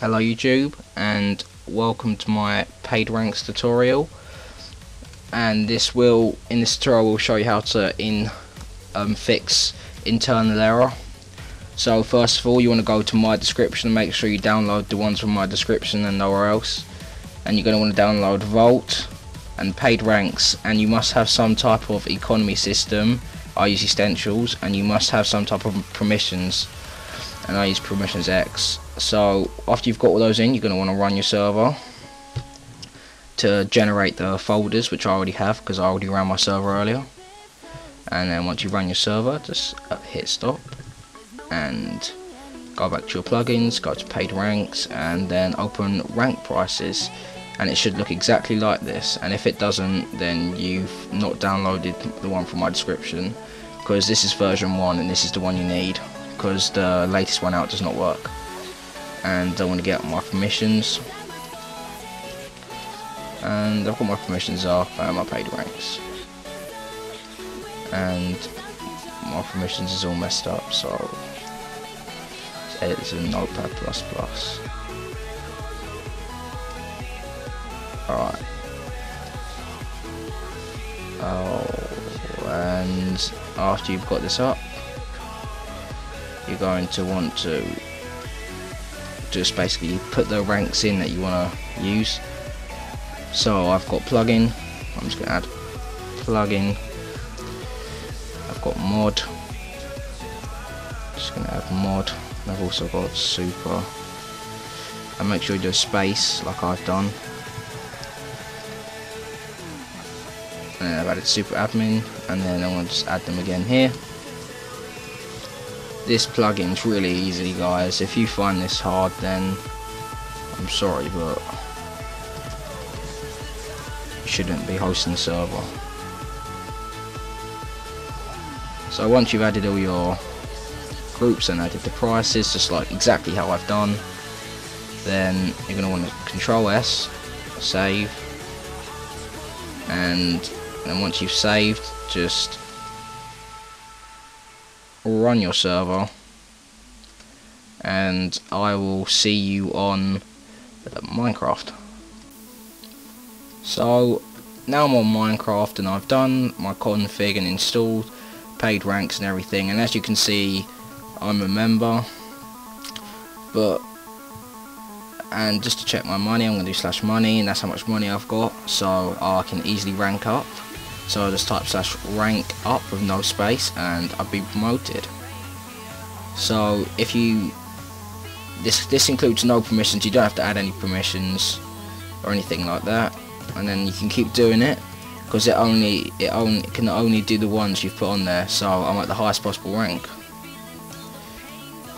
Hello YouTube and welcome to my paid ranks tutorial. And this will in this tutorial will show you how to in um, fix internal error. So first of all you want to go to my description and make sure you download the ones from my description and nowhere else. And you're going to want to download Vault and paid ranks and you must have some type of economy system. I use essentials and you must have some type of permissions and I use PermissionsEx. So after you've got all those in you're going to want to run your server to generate the folders which I already have because I already ran my server earlier. And then once you run your server just hit stop and go back to your plugins go to paid ranks and then open rank prices. And it should look exactly like this. And if it doesn't then you've not downloaded the one from my description because this is version 1 and this is the one you need because the latest one out does not work. And I want to get my permissions. And I've got my permissions off and my paid ranks. And my permissions is all messed up so let's edit this in notepad plus plus. Alright. Oh and after you've got this up you're going to want to just basically put the ranks in that you want to use. So I've got plugin. I'm just going to add plugin. I've got mod. Just going to add mod. I've also got super. And make sure you do space like I've done. And I've added super admin and then I want to just add them again here this plugin's really easy guys. If you find this hard then I'm sorry but you shouldn't be hosting the server. So once you've added all your groups and added the prices just like exactly how I've done then you're going to want to control S save. And then once you've saved just run your server and I will see you on uh, Minecraft. So now I'm on Minecraft and I've done my config and installed paid ranks and everything and as you can see I'm a member but and just to check my money I'm to do slash money and that's how much money I've got so I can easily rank up so I just type slash rank up with no space and I've been promoted. So if you this this includes no permissions, you don't have to add any permissions or anything like that. And then you can keep doing it because it only it only it can only do the ones you've put on there. So I'm at the highest possible rank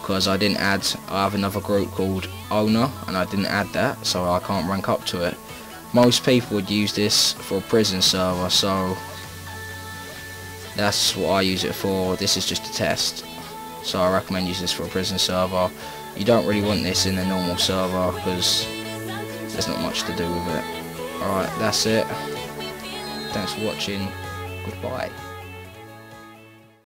because I didn't add I have another group called owner and I didn't add that so I can't rank up to it most people would use this for a prison server so that's what I use it for. This is just a test. So I recommend using this for a prison server. You don't really want this in a normal server because there's not much to do with it. Alright that's it. Thanks for watching. Goodbye